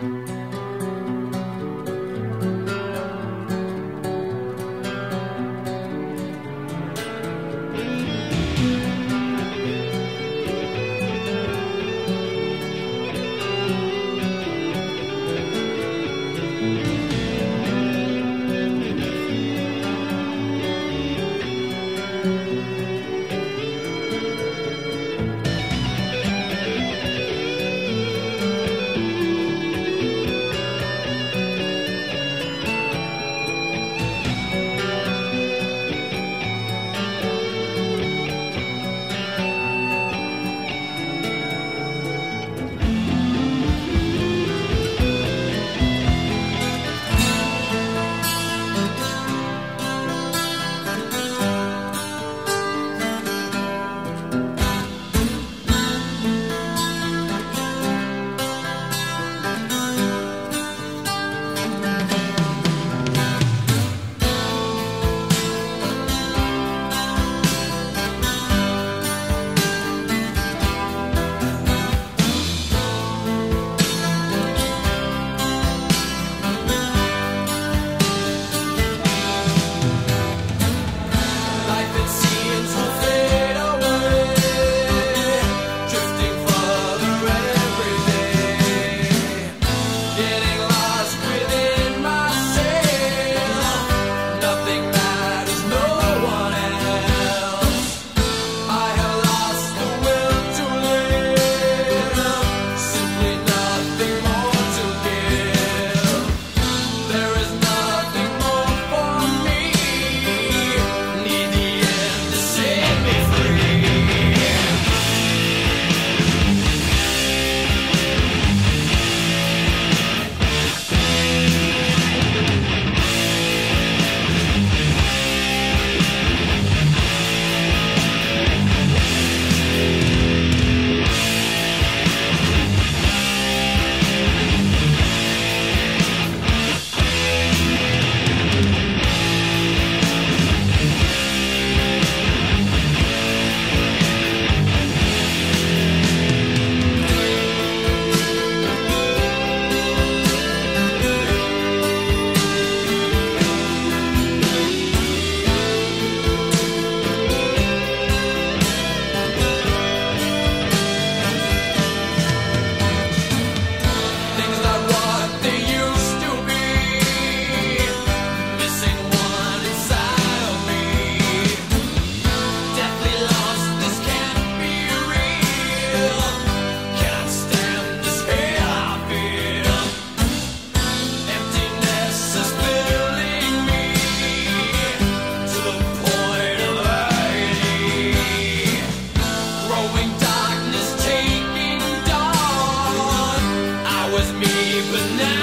Bye. but now